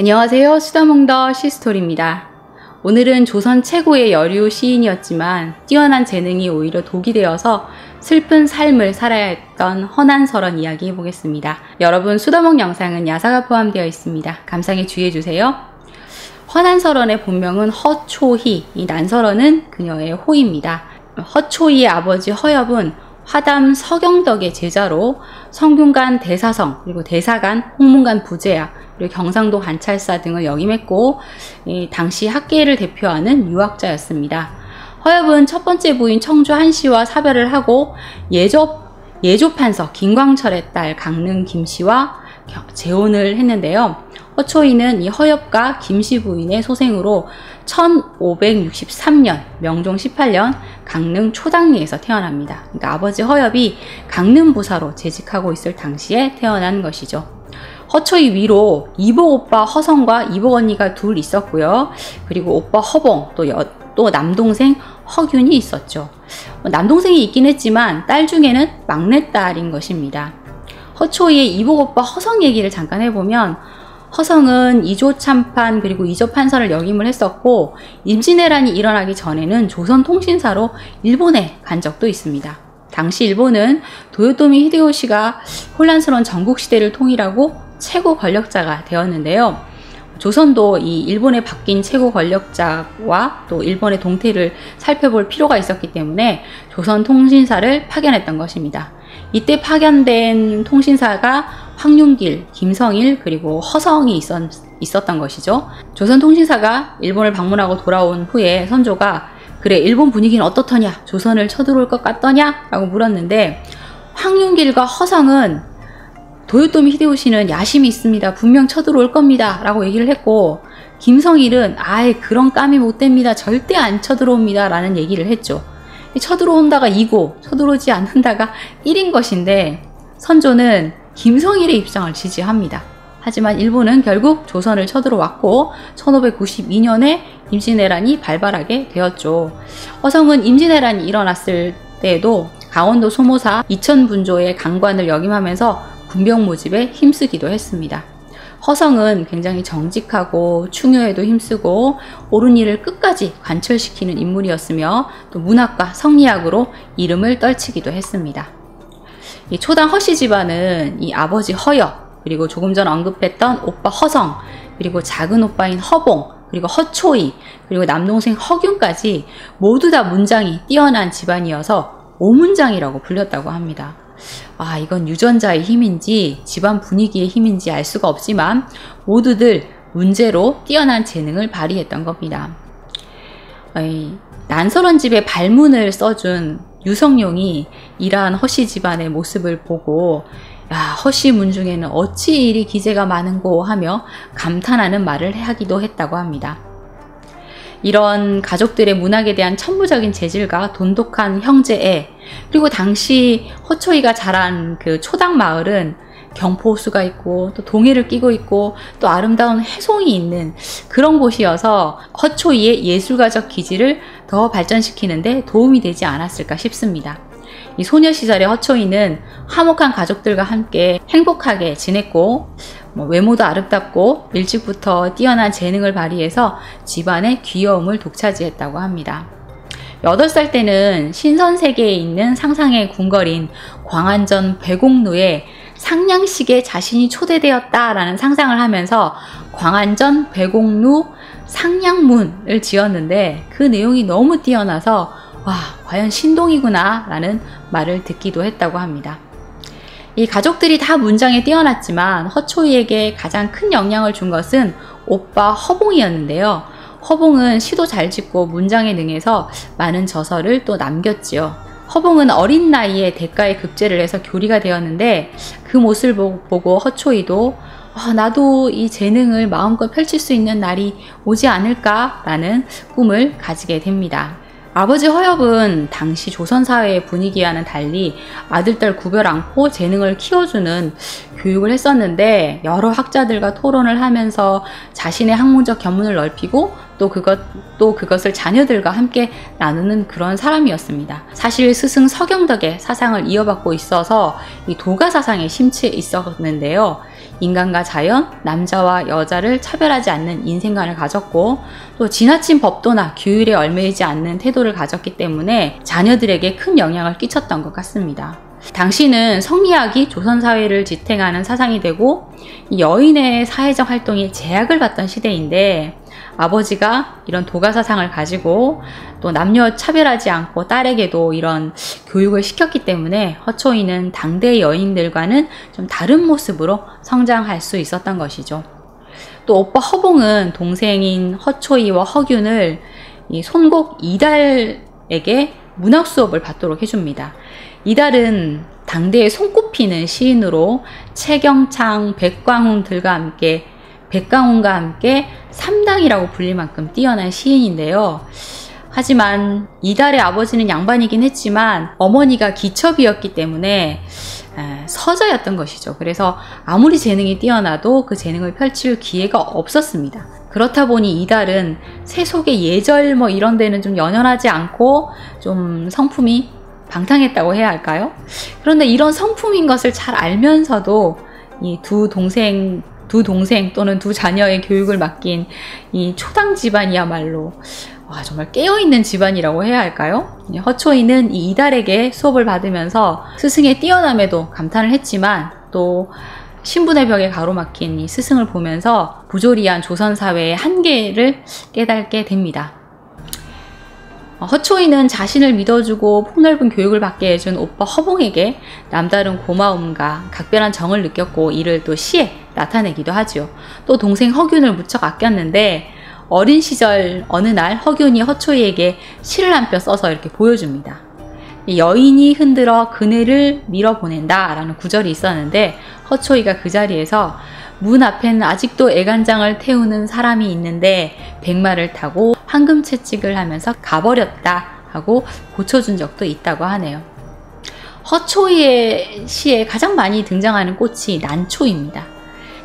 안녕하세요. 수다몽 더 쉬스토리입니다. 오늘은 조선 최고의 여류 시인이었지만 뛰어난 재능이 오히려 독이 되어서 슬픈 삶을 살아야 했던 허난설헌 이야기 해보겠습니다. 여러분 수다몽 영상은 야사가 포함되어 있습니다. 감상에 주의해주세요. 허난설헌의 본명은 허초희, 이 난설헌은 그녀의 호입니다. 허초희의 아버지 허엽은 화담 서경덕의 제자로 성균관 대사성 그리고 대사관 홍문관 부제야 그리고 경상도 관찰사 등을 역임했고 당시 학계를 대표하는 유학자였습니다. 허엽은 첫 번째 부인 청주 한씨와 사별을 하고 예조, 예조판서 김광철의 딸 강릉 김씨와 재혼을 했는데요. 허초이는 이 허엽과 김씨 부인의 소생으로 1563년 명종 18년 강릉 초당리에서 태어납니다. 그러니까 아버지 허엽이 강릉 부사로 재직하고 있을 당시에 태어난 것이죠. 허초이 위로 이복 오빠 허성과 이복 언니가 둘 있었고요. 그리고 오빠 허봉 또, 여, 또 남동생 허균이 있었죠. 남동생이 있긴 했지만 딸 중에는 막내딸인 것입니다. 허초이의 이복 오빠 허성 얘기를 잠깐 해보면 허성은 이조 참판 그리고 이조 판서를 역임을 했었고 임진왜란이 일어나기 전에는 조선 통신사로 일본에 간 적도 있습니다. 당시 일본은 도요토미 히데요시가 혼란스러운 전국 시대를 통일하고 최고 권력자가 되었는데요. 조선도 이 일본에 바뀐 최고 권력자와 또 일본의 동태를 살펴볼 필요가 있었기 때문에 조선 통신사를 파견했던 것입니다. 이때 파견된 통신사가 황윤길, 김성일 그리고 허성이 있었, 있었던 것이죠. 조선 통신사가 일본을 방문하고 돌아온 후에 선조가 그래 일본 분위기는 어떻더냐 조선을 쳐들어올 것 같더냐 라고 물었는데 황윤길과 허성은 도요토미 히데요시는 야심이 있습니다. 분명 쳐들어올 겁니다. 라고 얘기를 했고 김성일은 아예 그런 까미 못 됩니다. 절대 안 쳐들어옵니다. 라는 얘기를 했죠. 쳐들어온다가 2고 쳐들어오지 않는다가 1인 것인데 선조는 김성일의 입장을 지지합니다. 하지만 일본은 결국 조선을 쳐들어왔고 1592년에 임진왜란이 발발하게 되었죠. 허성은 임진왜란이 일어났을 때에도 강원도 소모사 이천분조의 강관을 역임하면서 군병 모집에 힘쓰기도 했습니다. 허성은 굉장히 정직하고 충효에도 힘쓰고 옳은 일을 끝까지 관철시키는 인물이었으며 또 문학과 성리학으로 이름을 떨치기도 했습니다. 이 초당 허씨 집안은 이 아버지 허여 그리고 조금 전 언급했던 오빠 허성 그리고 작은 오빠인 허봉 그리고 허초이 그리고 남동생 허균까지 모두 다 문장이 뛰어난 집안이어서 오문장이라고 불렸다고 합니다. 아, 이건 유전자의 힘인지 집안 분위기의 힘인지 알 수가 없지만 모두들 문제로 뛰어난 재능을 발휘했던 겁니다. 난설원 집의 발문을 써준 유성룡이 이러한 허씨 집안의 모습을 보고 야, 허씨 문 중에는 어찌 이리 기재가 많은고 하며 감탄하는 말을 하기도 했다고 합니다. 이런 가족들의 문학에 대한 천부적인 재질과 돈독한 형제애, 그리고 당시 허초이가 자란 그 초당 마을은 경포호수가 있고 또 동해를 끼고 있고 또 아름다운 해송이 있는 그런 곳이어서 허초이의 예술가적 기질을 더 발전시키는데 도움이 되지 않았을까 싶습니다. 이 소녀 시절의 허초이는 화목한 가족들과 함께 행복하게 지냈고 뭐 외모도 아름답고 일찍부터 뛰어난 재능을 발휘해서 집안의 귀여움을 독차지했다고 합니다. 8살 때는 신선세계에 있는 상상의 궁궐인 광안전 배공루에 상냥식에 자신이 초대되었다라는 상상을 하면서 광안전 배공루 상냥문을 지었는데 그 내용이 너무 뛰어나서 와 과연 신동이구나 라는 말을 듣기도 했다고 합니다. 이 가족들이 다 문장에 뛰어났지만 허초이에게 가장 큰 영향을 준 것은 오빠 허봉이었는데요. 허봉은 시도 잘 짓고 문장에 능해서 많은 저서를 또 남겼지요. 허봉은 어린 나이에 대가에 급제를 해서 교리가 되었는데 그 모습을 보고 허초이도 아, 나도 이 재능을 마음껏 펼칠 수 있는 날이 오지 않을까라는 꿈을 가지게 됩니다. 아버지 허엽은 당시 조선사회의 분위기와는 달리 아들딸 구별 않고 재능을 키워주는 교육을 했었는데 여러 학자들과 토론을 하면서 자신의 학문적 견문을 넓히고 또 그것 또 그것을 자녀들과 함께 나누는 그런 사람이었습니다. 사실 스승 서경덕의 사상을 이어받고 있어서 이 도가 사상에 심취해 있었는데요. 인간과 자연, 남자와 여자를 차별하지 않는 인생관을 가졌고 또 지나친 법도나 규율에 얽매이지 않는 태도를 가졌기 때문에 자녀들에게 큰 영향을 끼쳤던 것 같습니다. 당시는 성리학이 조선사회를 지탱하는 사상이 되고 여인의 사회적 활동에 제약을 받던 시대인데 아버지가 이런 도가 사상을 가지고 또 남녀 차별하지 않고 딸에게도 이런 교육을 시켰기 때문에 허초이는 당대 여인들과는 좀 다른 모습으로 성장할 수 있었던 것이죠. 또 오빠 허봉은 동생인 허초이와 허균을 이 손곡 이달에게 문학 수업을 받도록 해줍니다. 이달은 당대에 손꼽히는 시인으로 최경창, 백광훈 들과 함께 백강훈과 함께 3당이라고 불릴 만큼 뛰어난 시인인데요. 하지만 이달의 아버지는 양반이긴 했지만 어머니가 기첩이었기 때문에 서자였던 것이죠. 그래서 아무리 재능이 뛰어나도 그 재능을 펼칠 기회가 없었습니다. 그렇다 보니 이달은 세속의 예절 뭐 이런 데는 좀 연연하지 않고 좀 성품이 방탕했다고 해야 할까요? 그런데 이런 성품인 것을 잘 알면서도 이 두 동생 두 동생 또는 두 자녀의 교육을 맡긴 이 초당 집안이야말로 와, 정말 깨어있는 집안이라고 해야 할까요? 허초이는 이 이달에게 수업을 받으면서 스승의 뛰어남에도 감탄을 했지만 또 신분의 벽에 가로막힌 이 스승을 보면서 부조리한 조선사회의 한계를 깨닫게 됩니다. 어, 허초이는 자신을 믿어주고 폭넓은 교육을 받게 해준 오빠 허봉에게 남다른 고마움과 각별한 정을 느꼈고 이를 또 시에 나타내기도 하죠. 또 동생 허균을 무척 아꼈는데 어린 시절 어느 날 허균이 허초이에게 시를 한표 써서 이렇게 보여줍니다. 여인이 흔들어 그네를 밀어보낸다 라는 구절이 있었는데 허초이가 그 자리에서 문 앞에는 아직도 애간장을 태우는 사람이 있는데 백마를 타고 황금 채찍을 하면서 가버렸다 하고 고쳐준 적도 있다고 하네요. 허초이의 시에 가장 많이 등장하는 꽃이 난초입니다.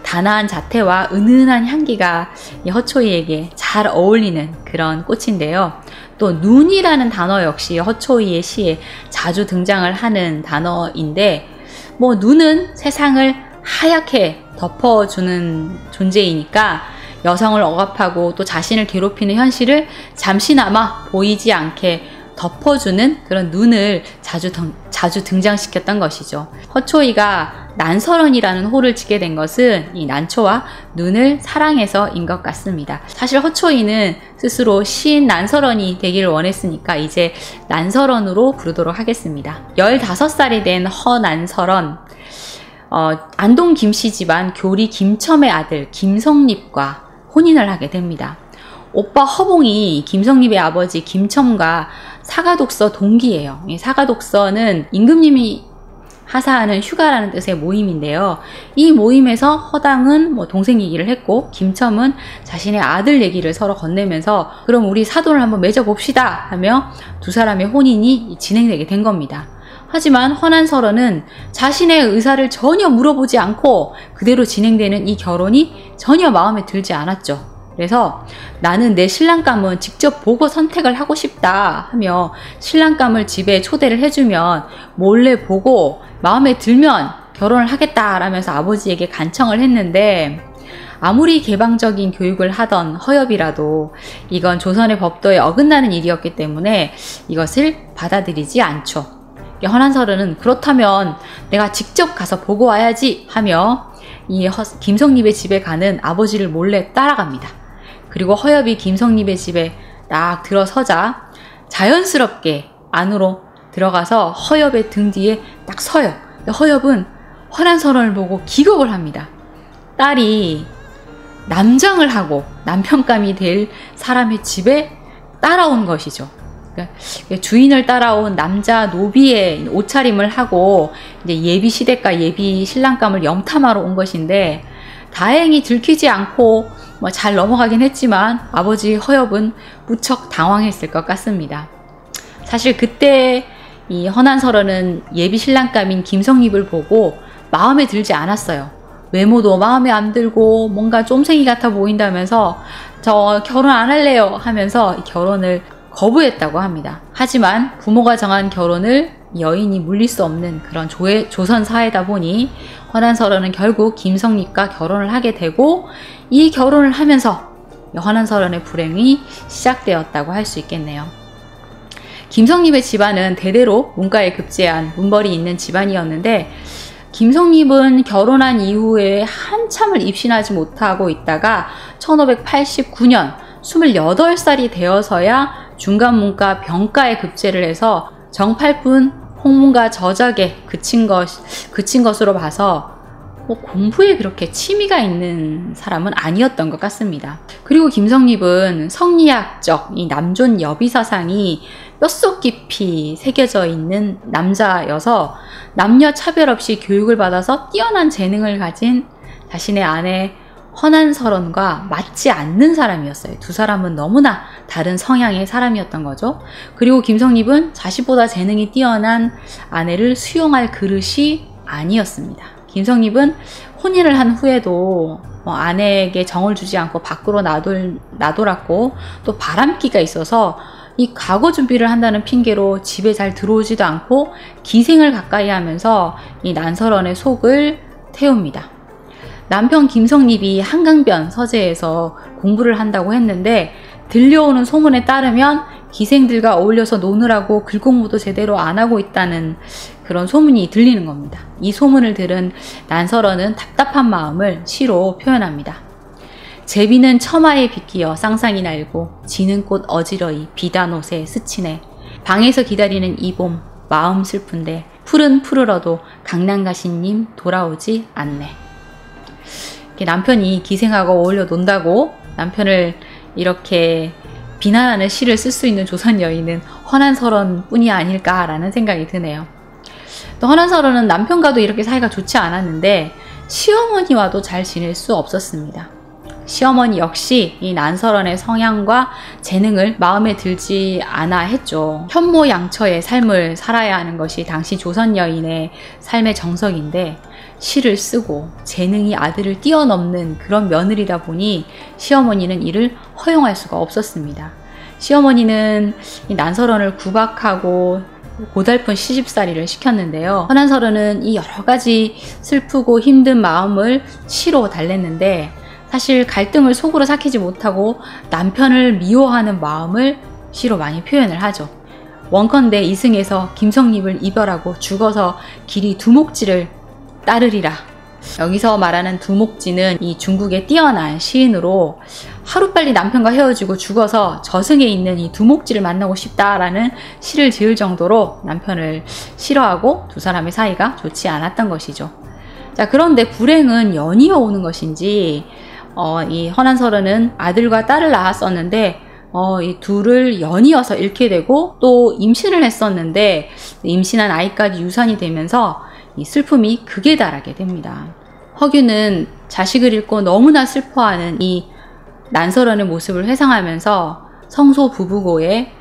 단아한 자태와 은은한 향기가 허초이에게 잘 어울리는 그런 꽃인데요. 또 눈이라는 단어 역시 허초이의 시에 자주 등장을 하는 단어인데 뭐 눈은 세상을 하얗게 덮어주는 존재이니까 여성을 억압하고 또 자신을 괴롭히는 현실을 잠시나마 보이지 않게 덮어주는 그런 눈을 자주, 자주 등장시켰던 것이죠. 허초이가 난설원이라는 호를 짓게 된 것은 이 난초와 눈을 사랑해서인 것 같습니다. 사실 허초이는 스스로 시인 난설원이 되기를 원했으니까 이제 난설원으로 부르도록 하겠습니다. 15살이 된 허난설원, 어, 안동 김씨 집안 교리 김첨의 아들 김성립과 혼인을 하게 됩니다. 오빠 허봉이 김성립의 아버지 김첨과 사가독서 동기예요. 사가독서는 임금님이 하사하는 휴가라는 뜻의 모임인데요. 이 모임에서 허당은 뭐 동생 얘기를 했고 김첨은 자신의 아들 얘기를 서로 건네면서 그럼 우리 사돈을 한번 맺어봅시다 하며 두 사람의 혼인이 진행되게 된 겁니다. 하지만 허난설원은 자신의 의사를 전혀 물어보지 않고 그대로 진행되는 이 결혼이 전혀 마음에 들지 않았죠. 그래서 나는 내 신랑감은 직접 보고 선택을 하고 싶다 하며 신랑감을 집에 초대를 해주면 몰래 보고 마음에 들면 결혼을 하겠다라면서 아버지에게 간청을 했는데 아무리 개방적인 교육을 하던 허엽이라도 이건 조선의 법도에 어긋나는 일이었기 때문에 이것을 받아들이지 않죠. 허난서른은 그렇다면 내가 직접 가서 보고 와야지 하며 이 김성립의 집에 가는 아버지를 몰래 따라갑니다. 그리고 허엽이 김성립의 집에 딱 들어서자 자연스럽게 안으로 들어가서 허엽의 등 뒤에 딱 서요. 허엽은 허난서른을 보고 기겁을 합니다. 딸이 남장을 하고 남편감이 될 사람의 집에 따라온 것이죠. 그러니까 주인을 따라온 남자 노비의 옷차림을 하고 이제 예비 시댁과 예비 신랑감을 염탐하러 온 것인데 다행히 들키지 않고 뭐 잘 넘어가긴 했지만 아버지 허엽은 무척 당황했을 것 같습니다. 사실 그때 이 허난설원은 예비 신랑감인 김성립을 보고 마음에 들지 않았어요. 외모도 마음에 안 들고 뭔가 쫌생이 같아 보인다면서 저 결혼 안 할래요 하면서 결혼을 거부했다고 합니다. 하지만 부모가 정한 결혼을 여인이 물릴 수 없는 그런 조의, 조선 사회다 보니 헌한설원은 결국 김성립과 결혼을 하게 되고 이 결혼을 하면서 헌한설원의 불행이 시작되었다고 할 수 있겠네요. 김성립의 집안은 대대로 문과에 급제한 문벌이 있는 집안이었는데 김성립은 결혼한 이후에 한참을 입신하지 못하고 있다가 1589년 28살이 되어서야 중간문과 병과에 급제를 해서 정팔분 홍문과 저작에 그친 것, 그친 것으로 봐서 뭐 공부에 그렇게 취미가 있는 사람은 아니었던 것 같습니다. 그리고 김성립은 성리학적 이 남존 여비 사상이 뼛속 깊이 새겨져 있는 남자여서 남녀 차별 없이 교육을 받아서 뛰어난 재능을 가진 자신의 아내 헌한설원과 맞지 않는 사람이었어요. 두 사람은 너무나 다른 성향의 사람이었던 거죠. 그리고 김성립은 자신보다 재능이 뛰어난 아내를 수용할 그릇이 아니었습니다. 김성립은 혼인을 한 후에도 뭐 아내에게 정을 주지 않고 밖으로 나돌, 나돌았고 또 바람기가 있어서 이 과거 준비를 한다는 핑계로 집에 잘 들어오지도 않고 기생을 가까이 하면서 이 난설원의 속을 태웁니다. 남편 김성립이 한강변 서재에서 공부를 한다고 했는데 들려오는 소문에 따르면 기생들과 어울려서 노느라고 글공부도 제대로 안 하고 있다는 그런 소문이 들리는 겁니다. 이 소문을 들은 난설어는 답답한 마음을 시로 표현합니다. 제비는 처마에 비끼어 쌍쌍이 날고 지는 꽃 어지러이 비단 옷에 스치네 방에서 기다리는 이 봄 마음 슬픈데 푸른 푸르러도 강남 가신님 돌아오지 않네. 남편이 기생하고 어울려 논다고 남편을 이렇게 비난하는 시를 쓸 수 있는 조선 여인은 헌한설원 뿐이 아닐까라는 생각이 드네요. 또 헌한설원은 남편과도 이렇게 사이가 좋지 않았는데 시어머니와도 잘 지낼 수 없었습니다. 시어머니 역시 이 난설원의 성향과 재능을 마음에 들지 않아 했죠. 현모양처의 삶을 살아야 하는 것이 당시 조선 여인의 삶의 정석인데 시를 쓰고 재능이 아들을 뛰어넘는 그런 며느리다 보니 시어머니는 이를 허용할 수가 없었습니다. 시어머니는 이 난설원을 구박하고 고달픈 시집살이를 시켰는데요. 헌한설원은 이 여러 가지 슬프고 힘든 마음을 시로 달랬는데 사실 갈등을 속으로 삭히지 못하고 남편을 미워하는 마음을 시로 많이 표현을 하죠. 원컨대 이승에서 김성립을 이별하고 죽어서 길이 두목지를 따르리라. 여기서 말하는 두목지는 이 중국의 뛰어난 시인으로 하루빨리 남편과 헤어지고 죽어서 저승에 있는 이 두목지를 만나고 싶다라는 시를 지을 정도로 남편을 싫어하고 두 사람의 사이가 좋지 않았던 것이죠. 자, 그런데 불행은 연이어 오는 것인지, 어, 이 헌한설은 아들과 딸을 낳았었는데, 어, 이 둘을 연이어서 잃게 되고, 또 임신을 했었는데, 임신한 아이까지 유산이 되면서 이 슬픔이 극에 달하게 됩니다. 허규는 자식을 잃고 너무나 슬퍼하는 이 난설원의 모습을 회상하면서 성소 부부고에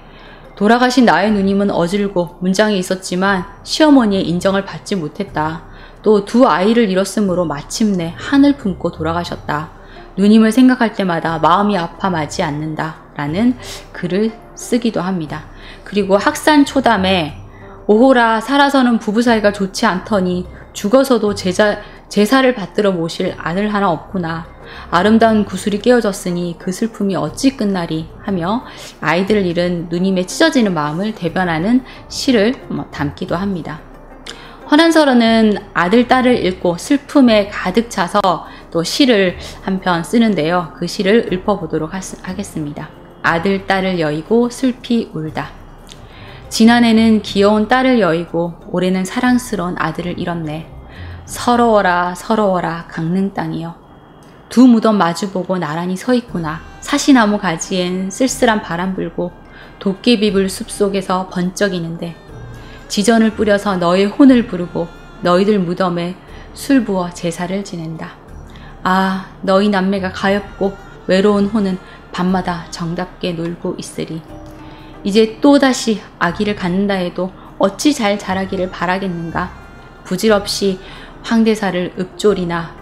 돌아가신 나의 누님은 어질고 문장이 있었지만 시어머니의 인정을 받지 못했다. 또 두 아이를 잃었으므로 마침내 한을 품고 돌아가셨다. 누님을 생각할 때마다 마음이 아파 마지 않는다. 라는 글을 쓰기도 합니다. 그리고 학산 초담에 오호라 살아서는 부부 사이가 좋지 않더니 죽어서도 제자, 제사를 받들어 모실 아들 하나 없구나. 아름다운 구슬이 깨어졌으니 그 슬픔이 어찌 끝나리 하며 아이들을 잃은 누님의 찢어지는 마음을 대변하는 시를 뭐 담기도 합니다. 헌한설어는 아들, 딸을 잃고 슬픔에 가득 차서 또 시를 한 편 쓰는데요. 그 시를 읊어보도록 하겠습니다. 아들, 딸을 여의고 슬피 울다. 지난해는 귀여운 딸을 여의고 올해는 사랑스러운 아들을 잃었네. 서러워라 서러워라 강릉 땅이여. 두 무덤 마주보고 나란히 서 있구나. 사시나무 가지엔 쓸쓸한 바람 불고 도깨비불 숲속에서 번쩍이는데 지전을 뿌려서 너의 혼을 부르고 너희들 무덤에 술 부어 제사를 지낸다. 아, 너희 남매가 가엾고 외로운 혼은 밤마다 정답게 놀고 있으리. 이제 또다시 아기를 갖는다 해도 어찌 잘 자라기를 바라겠는가. 부질없이 황대사를 읍졸이나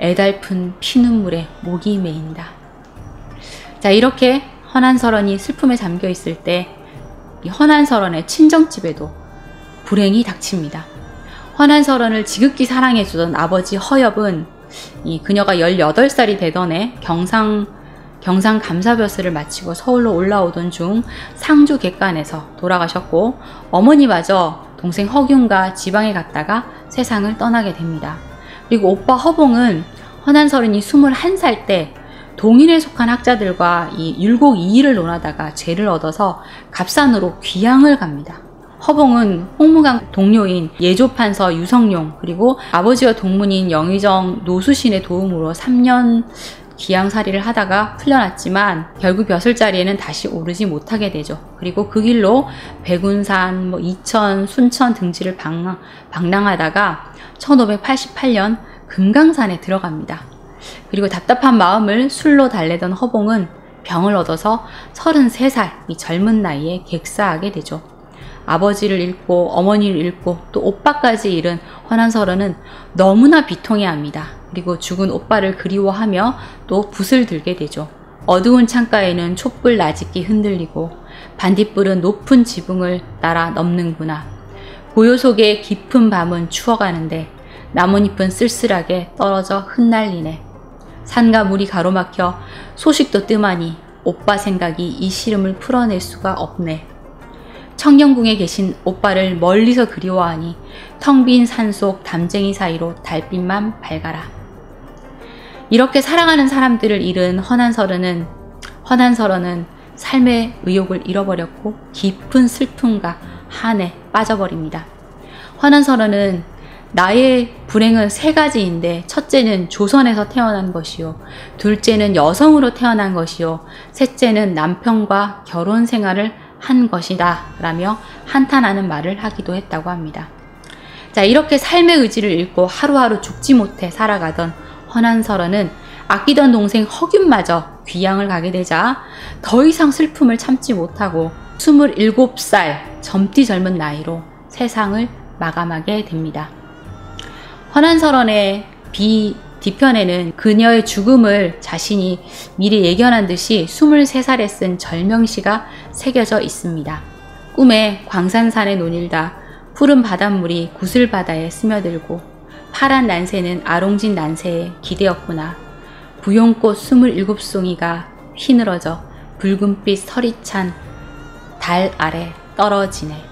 애달픈 피눈물에 목이 메인다. 자, 이렇게 헌한설원이 슬픔에 잠겨 있을 때, 이 헌한설원의 친정집에도 불행이 닥칩니다. 환한설원을 지극히 사랑해주던 아버지 허엽은 이 그녀가 18살이 되던 해 경상 경상 감사벼슬을 마치고 서울로 올라오던 중 상주 객관에서 돌아가셨고 어머니마저 동생 허균과 지방에 갔다가 세상을 떠나게 됩니다. 그리고 오빠 허봉은 허난서른이 21살 때 동인에 속한 학자들과 이 율곡 이의를 논하다가 죄를 얻어서 갑산으로 귀양을 갑니다. 허봉은 홍무강 동료인 예조판서 유성룡 그리고 아버지와 동문인 영의정 노수신의 도움으로 3년 귀양살이를 하다가 풀려났지만 결국 벼슬자리에는 다시 오르지 못하게 되죠. 그리고 그 길로 백운산, 뭐 이천, 순천 등지를 방랑, 방랑하다가 1588년 금강산에 들어갑니다. 그리고 답답한 마음을 술로 달래던 허봉은 병을 얻어서 33살 이 젊은 나이에 객사하게 되죠. 아버지를 잃고 어머니를 잃고 또 오빠까지 잃은 허난설원은 너무나 비통해합니다. 그리고 죽은 오빠를 그리워하며 또 붓을 들게 되죠. 어두운 창가에는 촛불 나짓기 흔들리고 반딧불은 높은 지붕을 따라 넘는구나. 고요 속에 깊은 밤은 추워가는데 나뭇잎은 쓸쓸하게 떨어져 흩날리네. 산과 물이 가로막혀 소식도 뜸하니 오빠 생각이 이 시름을 풀어낼 수가 없네. 청경궁에 계신 오빠를 멀리서 그리워하니 텅 빈 산속 담쟁이 사이로 달빛만 밝아라. 이렇게 사랑하는 사람들을 잃은 허난 서른은 허난 서른은 삶의 의욕을 잃어버렸고 깊은 슬픔과 한에 빠져버립니다. 허난 서른은 나의 불행은 세 가지인데 첫째는 조선에서 태어난 것이요 둘째는 여성으로 태어난 것이요 셋째는 남편과 결혼 생활을 한 것이다 라며 한탄하는 말을 하기도 했다고 합니다. 자, 이렇게 삶의 의지를 잃고 하루하루 죽지 못해 살아가던 허난설원은 아끼던 동생 허균마저 귀양을 가게 되자 더 이상 슬픔을 참지 못하고 27살 젊디 젊은 나이로 세상을 마감하게 됩니다. 허난설원의 비 뒤편에는 그녀의 죽음을 자신이 미리 예견한 듯이 23살에 쓴 절명시가 새겨져 있습니다. 꿈에 광산산에 논일다 푸른 바닷물이 구슬바다에 스며들고 파란 난새는 아롱진 난새에 기대었구나. 부용꽃 27송이가 휘늘어져 붉은빛 설이 찬달 아래 떨어지네.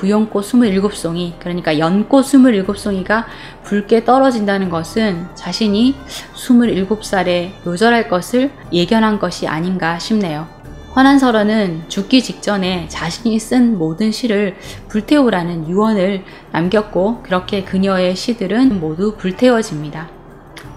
부용꽃 27송이 그러니까 연꽃 27송이가 붉게 떨어진다는 것은 자신이 27살에 요절할 것을 예견한 것이 아닌가 싶네요. 환한설원은 죽기 직전에 자신이 쓴 모든 시를 불태우라는 유언을 남겼고 그렇게 그녀의 시들은 모두 불태워집니다.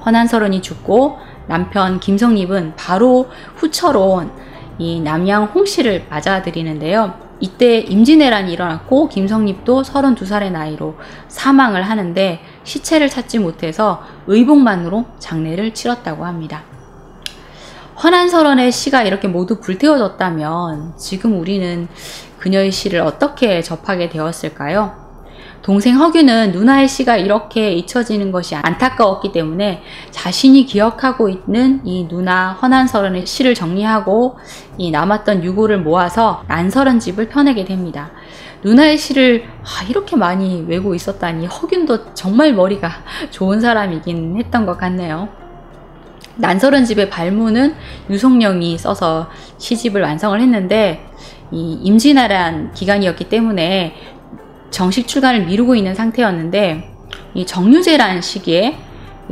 환한설원이 죽고 남편 김성립은 바로 후처로 이 남양 홍씨를 맞아들이는데요. 이때 임진왜란이 일어났고 김성립도 32살의 나이로 사망을 하는데 시체를 찾지 못해서 의복만으로 장례를 치렀다고 합니다. 헌한설원의 시가 이렇게 모두 불태워졌다면 지금 우리는 그녀의 시를 어떻게 접하게 되었을까요? 동생 허규는 누나의 시가 이렇게 잊혀지는 것이 안타까웠기 때문에 자신이 기억하고 있는 이 누나 허난설원의 시를 정리하고 이 남았던 유고를 모아서 난설원 집을 펴내게 됩니다. 누나의 시를 아, 이렇게 많이 외고 있었다니 허균도 정말 머리가 좋은 사람이긴 했던 것 같네요. 난설원 집의 발문은 유성령이 써서 시집을 완성을 했는데 이 임진왜란 기간이었기 때문에 정식 출간을 미루고 있는 상태였는데 이 정유제라는 시기에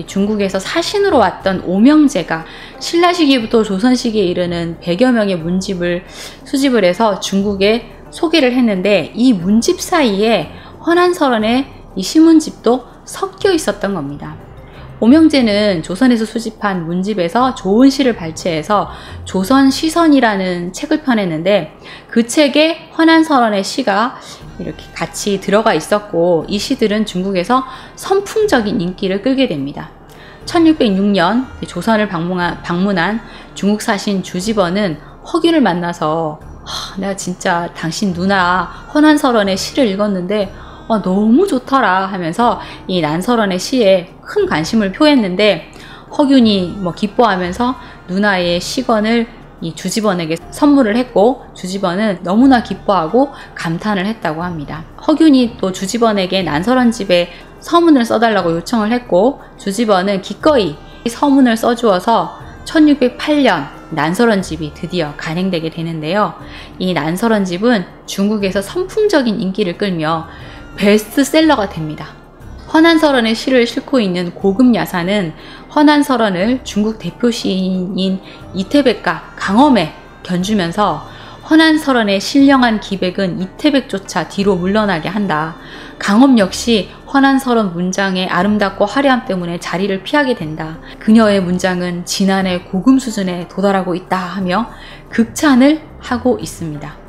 중국에서 사신으로 왔던 오명제가 신라 시기부터 조선 시기에 이르는 100여 명의 문집을 수집을 해서 중국에 소개를 했는데 이 문집 사이에 헌한설원의 이 시문집도 섞여 있었던 겁니다. 오명재는 조선에서 수집한 문집에서 좋은 시를 발췌해서 조선 시선이라는 책을 펴냈는데 그 책에 헌한설원의 시가 이렇게 같이 들어가 있었고 이 시들은 중국에서 선풍적인 인기를 끌게 됩니다. 1606년 조선을 방문한, 방문한 중국 사신 주지번은 허균을 만나서 내가 진짜 당신 누나 헌한설원의 시를 읽었는데 어, 너무 좋더라 하면서 이 난설원의 시에 큰 관심을 표했는데 허균이 뭐 기뻐하면서 누나의 시건을 이 주집원에게 선물을 했고 주집원은 너무나 기뻐하고 감탄을 했다고 합니다. 허균이 또 주집원에게 난설원 집에 서문을 써달라고 요청을 했고 주집원은 기꺼이 서문을 써주어서 1608년 난설원 집이 드디어 간행되게 되는데요. 이 난설원 집은 중국에서 선풍적인 인기를 끌며 베스트셀러가 됩니다. 허난설원의 시를 싣고 있는 고급 야사는 허난설원을 중국 대표 시인인 이태백과 강엄에 견주면서 허난설원의 신령한 기백은 이태백조차 뒤로 물러나게 한다. 강엄 역시 허난설원 문장의 아름답고 화려함 때문에 자리를 피하게 된다. 그녀의 문장은 지난해 고금 수준에 도달하고 있다 하며 극찬을 하고 있습니다.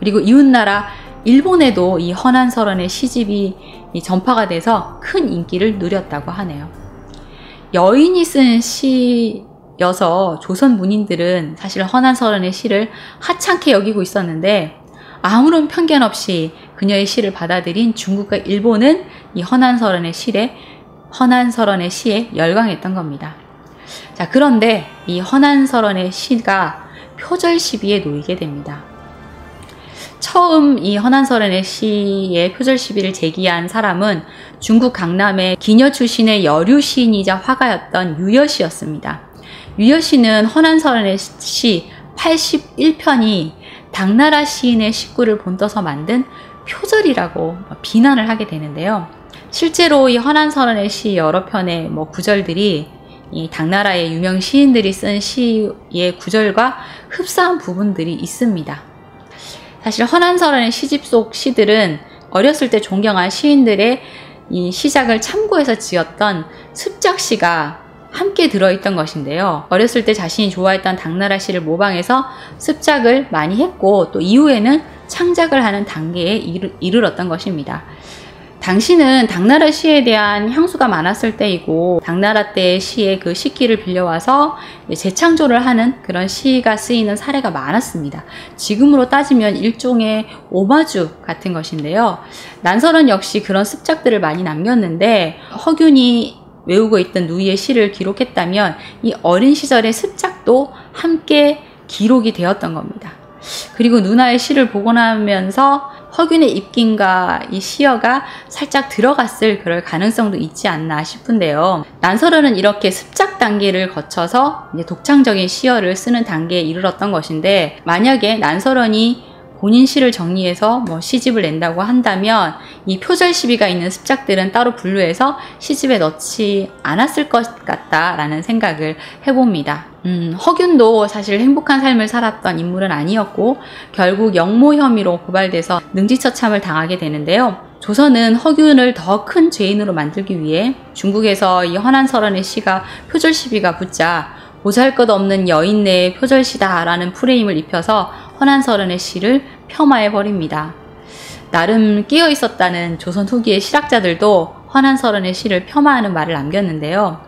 그리고 이웃나라 일본에도 이 허난설원의 시집이 전파가 돼서 큰 인기를 누렸다고 하네요. 여인이 쓴 시여서 조선 문인들은 사실 허난설원의 시를 하찮게 여기고 있었는데 아무런 편견 없이 그녀의 시를 받아들인 중국과 일본은 이 허난설원의 시에 허난설원의 시에 열광했던 겁니다. 자, 그런데 이 허난설원의 시가 표절 시비에 놓이게 됩니다. 처음 이 허난설원의 시의 표절 시비를 제기한 사람은 중국 강남의 기녀 출신의 여류 시인이자 화가였던 유여 씨였습니다. 유여 씨는 허난설원의 시 81편이 당나라 시인의 식구를 본떠서 만든 표절이라고 비난을 하게 되는데요. 실제로 이 허난설원의 시 여러 편의 뭐 구절들이 이 당나라의 유명 시인들이 쓴 시의 구절과 흡사한 부분들이 있습니다. 사실 허난설원의 시집 속 시들은 어렸을 때 존경한 시인들의 이 시작을 참고해서 지었던 습작시가 함께 들어있던 것인데요. 어렸을 때 자신이 좋아했던 당나라 시를 모방해서 습작을 많이 했고 또 이후에는 창작을 하는 단계에 이르렀던 것입니다. 당시는 당나라 시에 대한 향수가 많았을 때이고 당나라 때의 시의 그 시기를 빌려와서 재창조를 하는 그런 시가 쓰이는 사례가 많았습니다. 지금으로 따지면 일종의 오마주 같은 것인데요. 난설은 역시 그런 습작들을 많이 남겼는데 허균이 외우고 있던 누이의 시를 기록했다면 이 어린 시절의 습작도 함께 기록이 되었던 겁니다. 그리고 누나의 시를 복원하면서 허균의 입김과 이 시어가 살짝 들어갔을 그럴 가능성도 있지 않나 싶은데요. 난설어는 이렇게 습작 단계를 거쳐서 독창적인 시어를 쓰는 단계에 이르렀던 것인데 만약에 난설원이 본인 시를 정리해서 뭐 시집을 낸다고 한다면 이 표절 시비가 있는 습작들은 따로 분류해서 시집에 넣지 않았을 것 같다라는 생각을 해봅니다. 음, 허균도 사실 행복한 삶을 살았던 인물은 아니었고 결국 영모 혐의로 고발돼서 능지처참을 당하게 되는데요. 조선은 허균을 더 큰 죄인으로 만들기 위해 중국에서 이 허난설원의 시가 표절 시비가 붙자 보잘것없는 여인 내의 표절시다라는 프레임을 입혀서 허난설원의 시를 폄하해 버립니다. 나름 끼어 있었다는 조선 후기의 실학자들도 허난설원의 시를 폄하하는 말을 남겼는데요.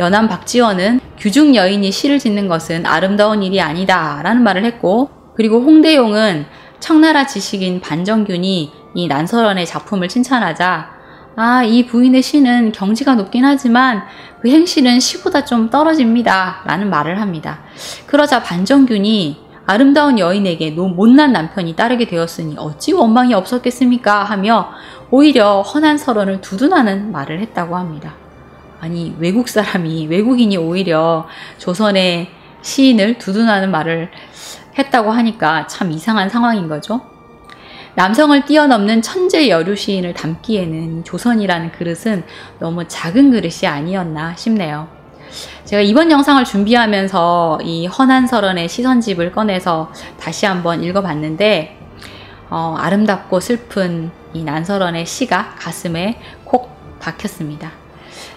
연암 박지원은 규중 여인이 시를 짓는 것은 아름다운 일이 아니다 라는 말을 했고 그리고 홍대용은 청나라 지식인 반정균이 이 난설원의 작품을 칭찬하자 아, 이 부인의 시는 경지가 높긴 하지만 그 행실은 시보다 좀 떨어집니다. 라는 말을 합니다. 그러자 반정균이 아름다운 여인에게 못난 남편이 따르게 되었으니 어찌 원망이 없었겠습니까? 하며 오히려 허난 설원을 두둔하는 말을 했다고 합니다. 아니, 외국 사람이, 외국인이 오히려 조선의 시인을 두둔하는 말을 했다고 하니까 참 이상한 상황인 거죠. 남성을 뛰어넘는 천재 여류 시인을 담기에는 조선이라는 그릇은 너무 작은 그릇이 아니었나 싶네요. 제가 이번 영상을 준비하면서 이 허난설원의 시선집을 꺼내서 다시 한번 읽어봤는데 어, 아름답고 슬픈 이 난설원의 시가 가슴에 콕 박혔습니다.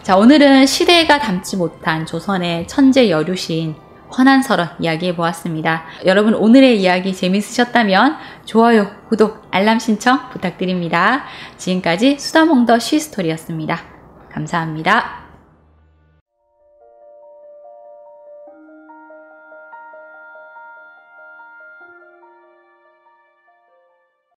자, 오늘은 시대가 담지 못한 조선의 천재 여류시인 허난설원 이야기해 보았습니다. 여러분 오늘의 이야기 재밌으셨다면 좋아요, 구독, 알람 신청 부탁드립니다. 지금까지 수다몽더 쉬스토리였습니다. 감사합니다.